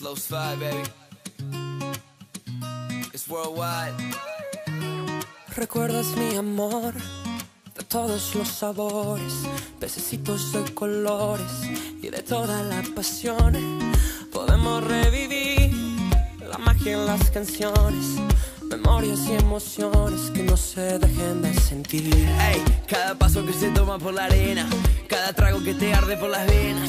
Slow slide, baby. It's worldwide. Recuerdas mi amor de todos los sabores, pececitos de colores y de toda la pasión. Podemos revivir la magia en las canciones, memorias y emociones que no se dejen de sentir. Ey, cada paso que se toma por la arena, cada trago que te arde por las venas,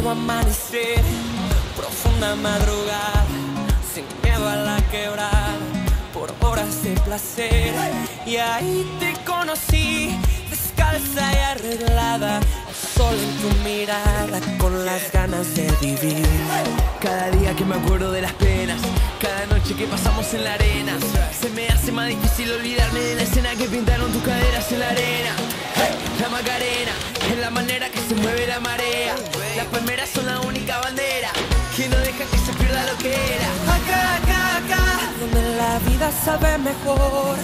nuevo amanecer, profunda madrugada, sin miedo a la quebrada, por horas de placer. Y ahí te conocí, descalza y arreglada, sol en tu mirada, con las ganas de vivir. Cada día que me acuerdo de las penas, cada noche que pasamos en la arena, se me hace más difícil olvidarme de la escena que pintaron tus caderas en la arena. La Macarena es la manera que se mueve la marea. Sabe mejor.